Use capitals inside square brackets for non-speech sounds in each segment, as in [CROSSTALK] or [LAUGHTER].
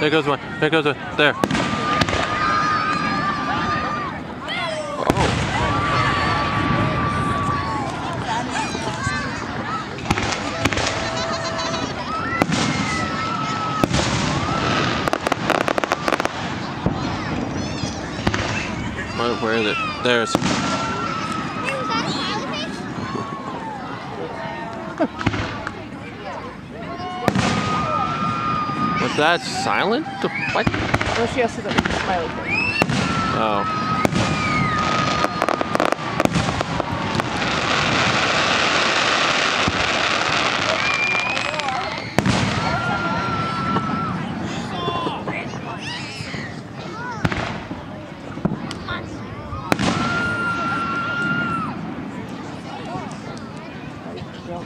There goes one. There goes one. There. Where, is it? What's that? Silent? What? Well, she has to go the smiley face. Oh. Well,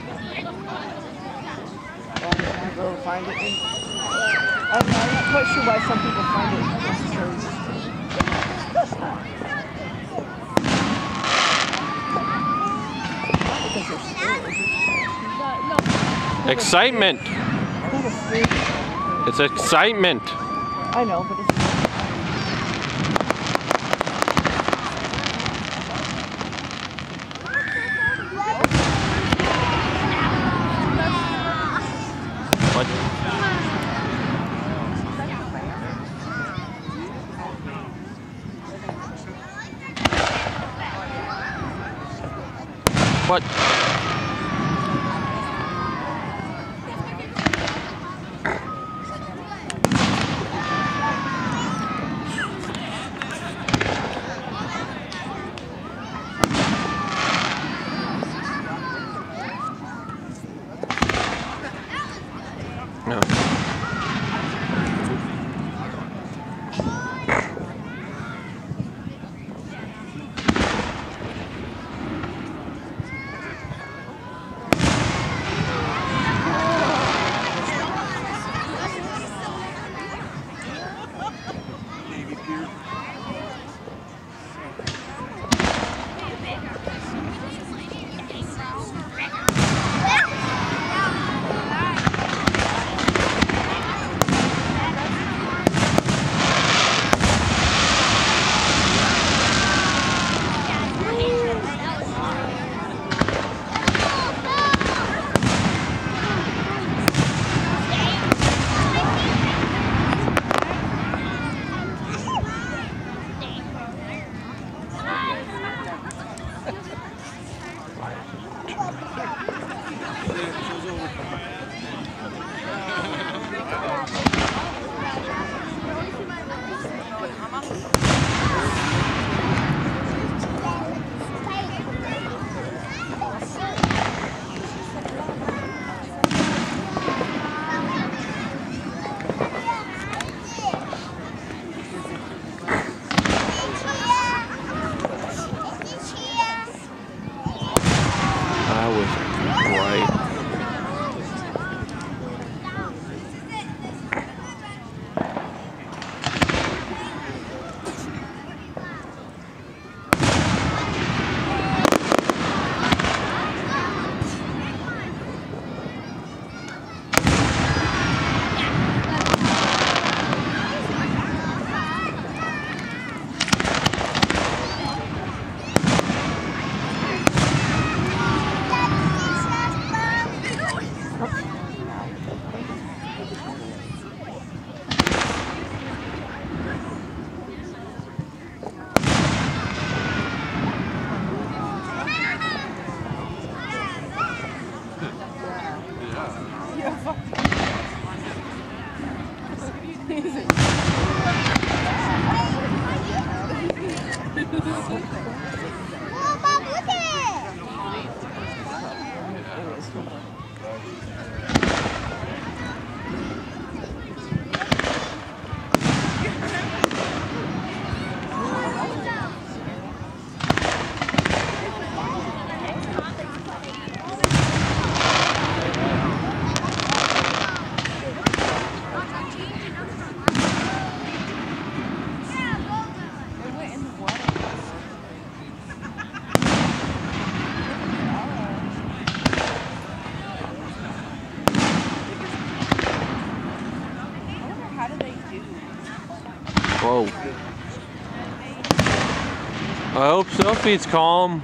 I'm gonna go find it. in- I'm not, I'm not quite sure why some people find it necessary. Not because they're scared. Excitement! It's excitement! I know, but it's. I hope Sophie's calm.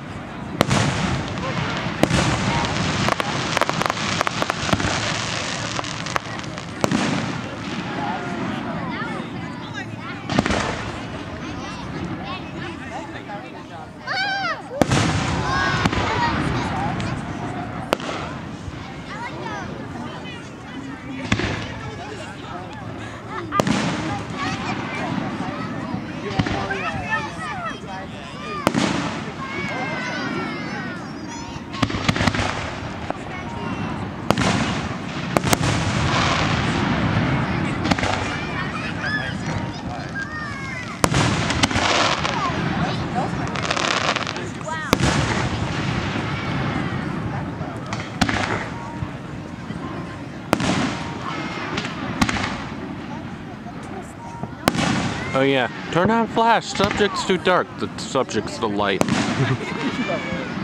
Oh yeah, turn on flash. Subject's too dark. The subject's the light. [LAUGHS]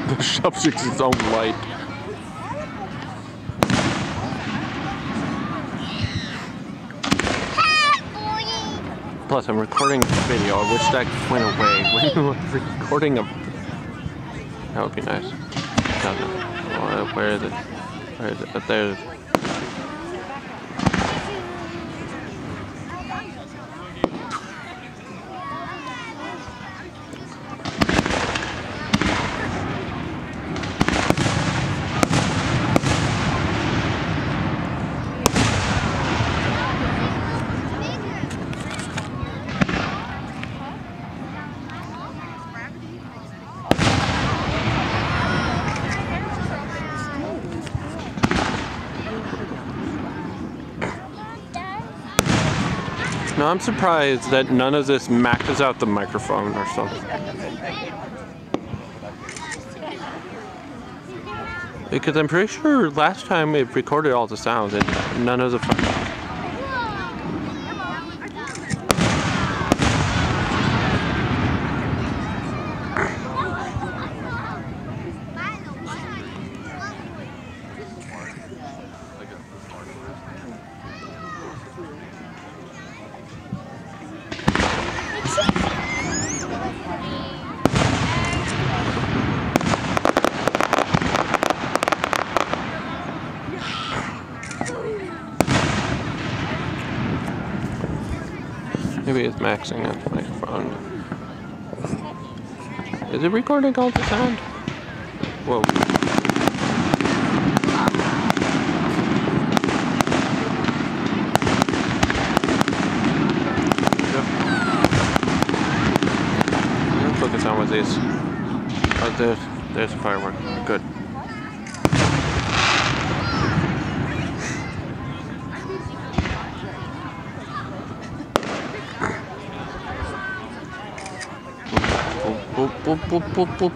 the subject's its own light. Plus, I'm recording video. I wish that went away. [LAUGHS] When recording a... That would be nice. No, no. Where is it? Where is it? But there's... No, I'm surprised that none of this maxes out the microphone or something. Because I'm pretty sure last time it recorded all the sounds and none of the. Maybe it's maxing out the microphone. Is it recording all the sound? Whoa. Yep. Focus on these. Oh, there's, there's a firework. 不不不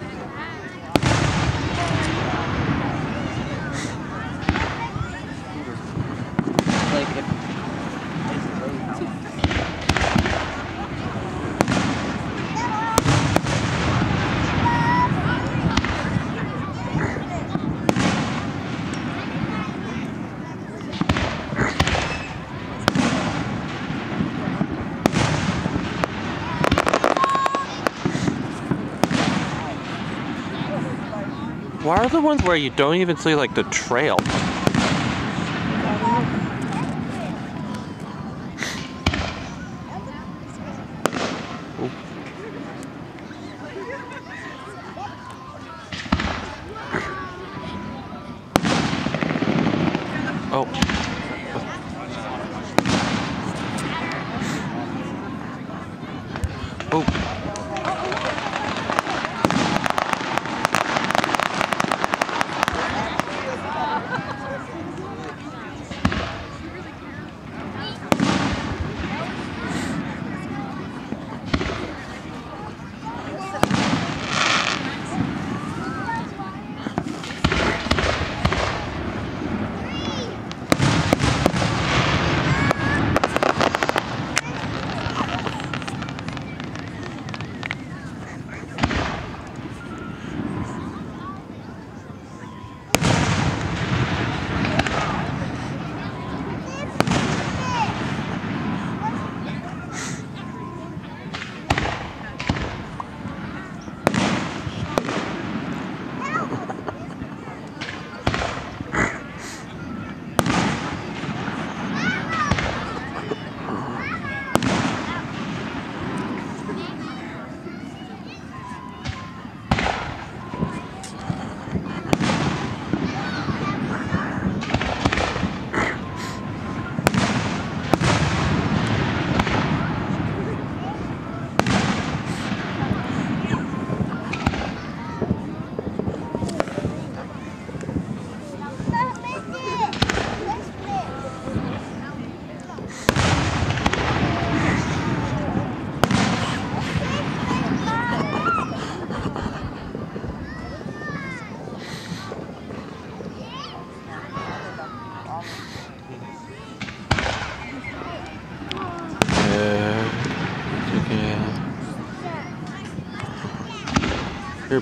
Why are the ones where you don't even see like the trail? Oh.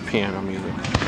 Piano music.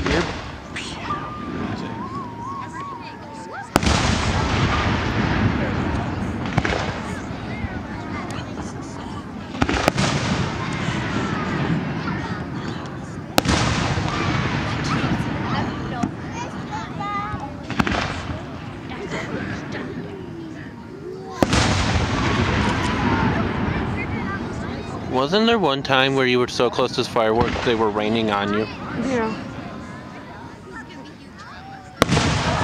Hear piano music. Wasn't there one time where you were so close to the fireworks they were raining on you? Yeah.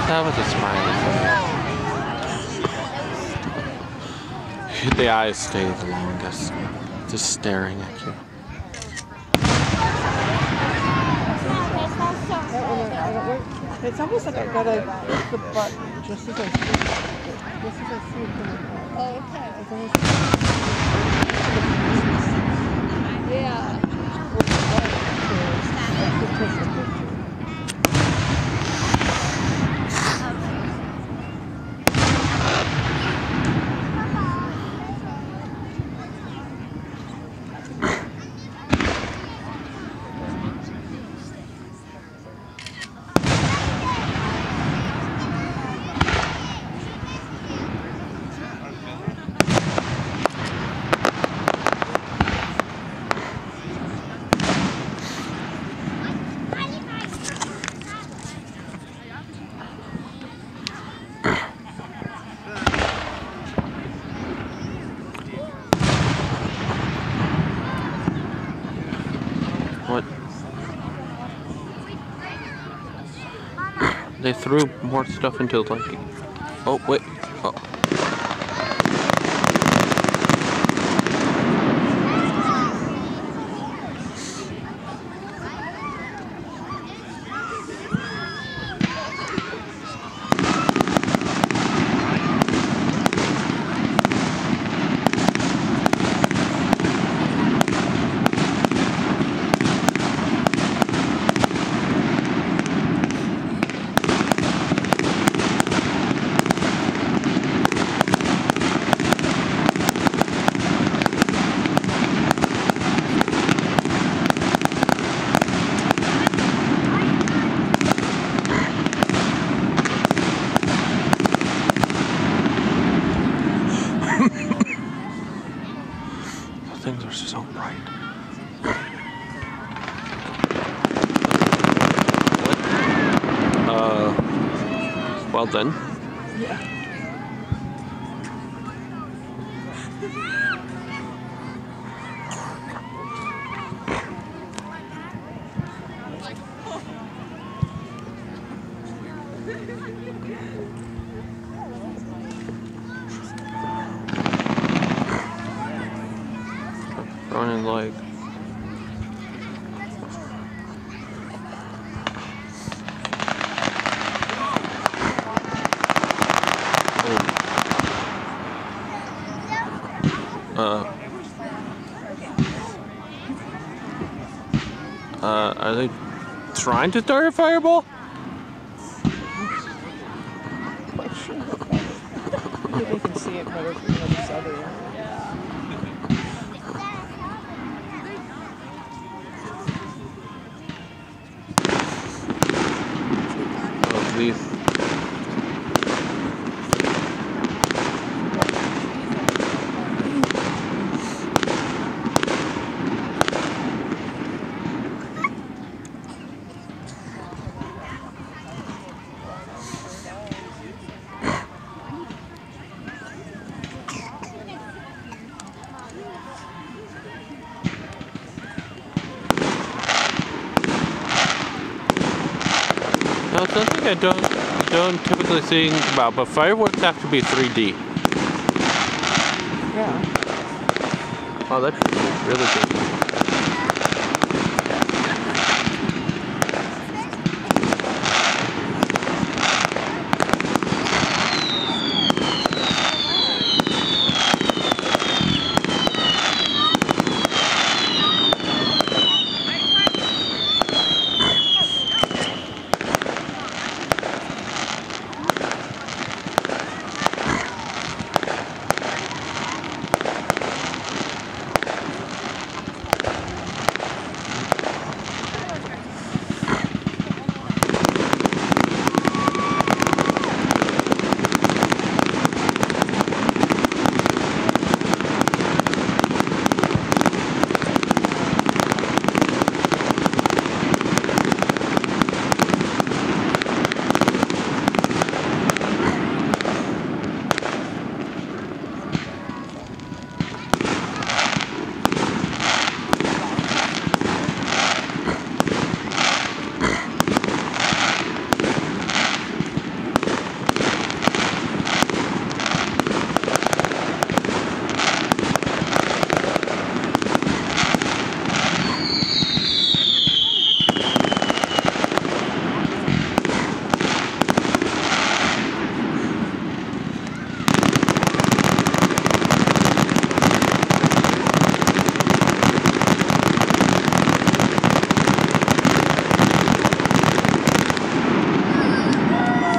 That was a smiley. The eyes stay the longest, just staring at you. That one, I don't work. It's almost like I gotta push the button just as I see it. Just as I see it. Oh, okay. It's almost Yeah. push the button to actually touch the picture. What? They threw more stuff into like. Oh wait. Oh. Those things are so bright. Uh. Well then. Yeah. Running like. Uh. Uh, are they trying to start a fireball? Don't typically think about, but fireworks have to be 3D. Yeah. Oh, that's really good.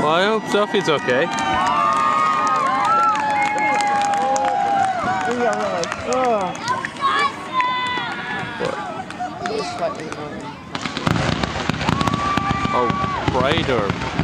Well, I hope Sophie's okay. We are really. Ugh. What? It is slightly annoying. Oh, brighter.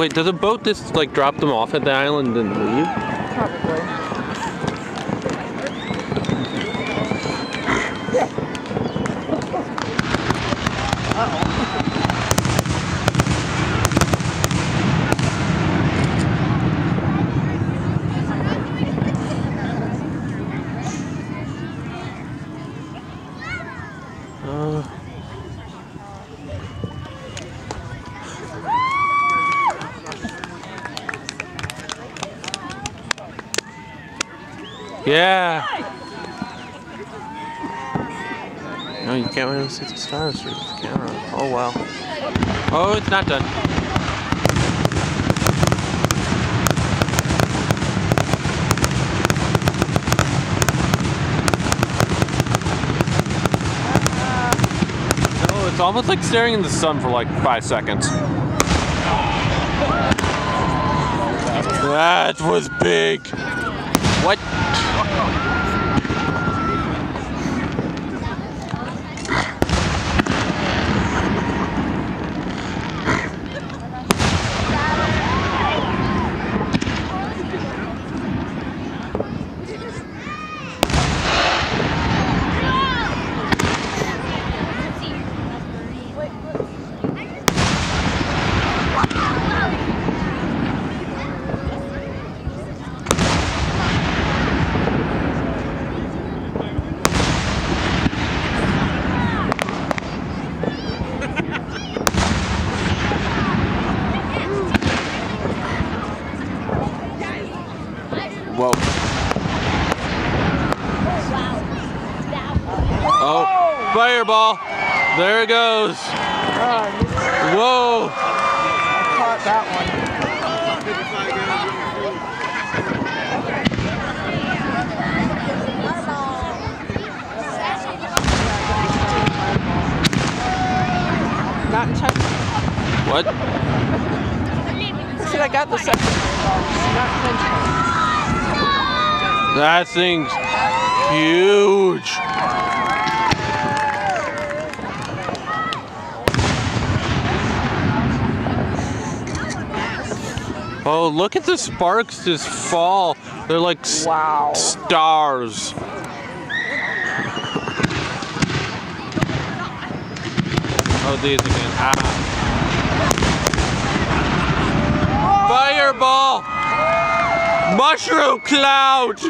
Wait, does a boat just like drop them off at the island and leave? Probably. Uh, yeah. No, you can't really see the stars through this camera. Oh wow. Oh, it's not done. No, it's almost like staring in the sun for like five seconds. That was big. Whoa. fireball. There it goes. Whoa. I caught that one. Not in touch. What? See, I got the second. Not intentional. That thing's huge. Oh, look at the sparks just fall. They're like Wow. stars. oh, these again. Ah. Fireball! Mushroom cloud!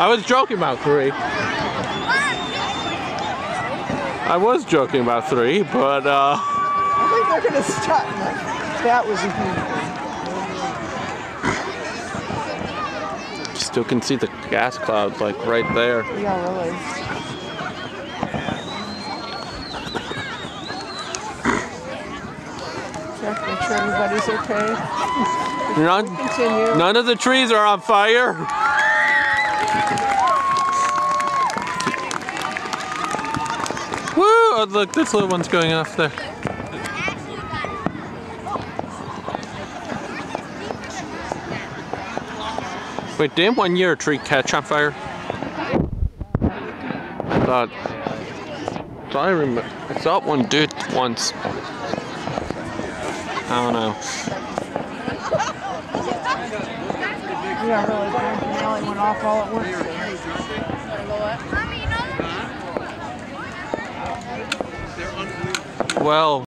I was joking about three. I was joking about three, but uh, they're gonna stop. That was a huge still can see the gas clouds like right there. Yeah, really. Check, make sure everybody's okay. None, Continue. none of the trees are on fire. Woo! Oh, look, this little one's going off there. Wait, didn't one year a tree catch on fire? I thought. I remember. I saw one did once. I don't know. Well,